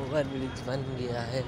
Over bridge बन गया है।